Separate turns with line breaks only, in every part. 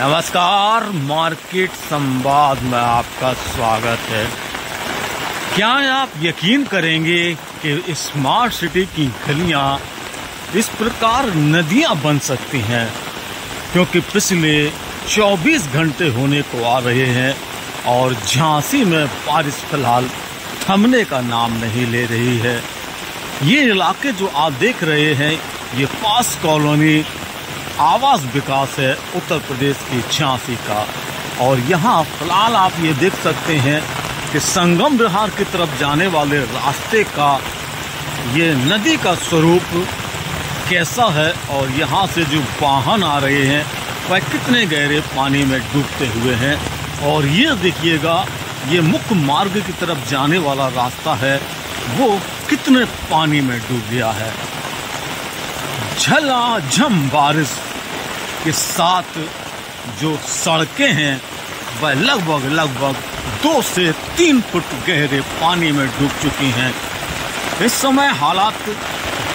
नमस्कार, मार्केट संवाद में आपका स्वागत है। क्या आप यकीन करेंगे कि स्मार्ट सिटी की गलियाँ इस प्रकार नदियाँ बन सकती हैं? क्योंकि पिछले 24 घंटे होने को आ रहे हैं और झांसी में बारिश फ़िलहाल थमने का नाम नहीं ले रही है। ये इलाके जो आप देख रहे हैं, ये पास कॉलोनी आवास विकास है उत्तर प्रदेश की झांसी का। और यहाँ फ़िलहाल आप ये देख सकते हैं कि संगम विहार की तरफ़ जाने वाले रास्ते का ये नदी का स्वरूप कैसा है और यहाँ से जो वाहन आ रहे हैं, वह कितने गहरे पानी में डूबते हुए हैं। और ये देखिएगा, ये मुख्य मार्ग की तरफ़ जाने वाला रास्ता है, वो कितने पानी में डूब गया है। झम बारिश के साथ जो सड़कें हैं, वह लगभग लगभग दो से तीन फुट गहरे पानी में डूब चुकी हैं। इस समय हालात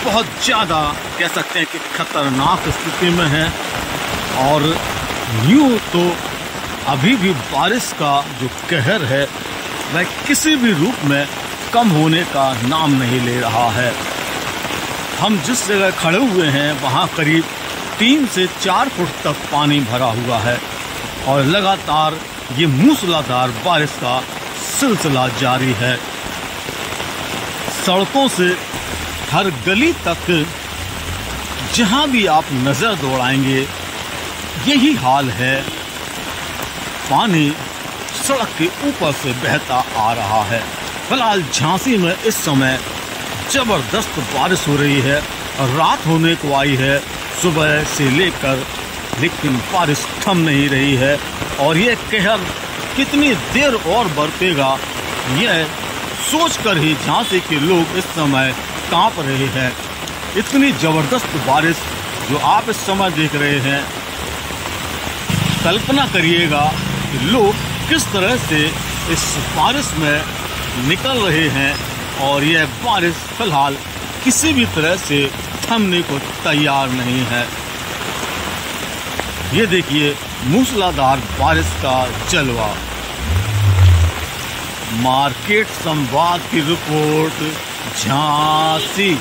बहुत ज़्यादा कह सकते हैं कि खतरनाक स्थिति में है। और यूँ तो अभी भी बारिश का जो कहर है, वह किसी भी रूप में कम होने का नाम नहीं ले रहा है। हम जिस जगह खड़े हुए हैं, वहाँ करीब तीन से चार फुट तक पानी भरा हुआ है और लगातार ये मूसलाधार बारिश का सिलसिला जारी है। सड़कों से हर गली तक जहाँ भी आप नज़र दौड़ाएँगे, यही हाल है। पानी सड़क के ऊपर से बहता आ रहा है। फ़िलहाल झांसी में इस समय ज़बरदस्त बारिश हो रही है, रात होने को आई है, सुबह से लेकर लेकिन बारिश थम नहीं रही है, और ये कहर कितनी देर और बरतेगा यह सोचकर ही झांसी के लोग इस समय काँप रहे हैं। इतनी ज़बरदस्त बारिश जो आप इस समय देख रहे हैं, कल्पना करिएगा कि लोग किस तरह से इस बारिश में निकल रहे हैं। और यह बारिश फ़िलहाल किसी भी तरह से थमने को तैयार नहीं है। ये देखिए, मूसलाधार बारिश का जलवा। मार्केट संवाद की रिपोर्ट, झांसी।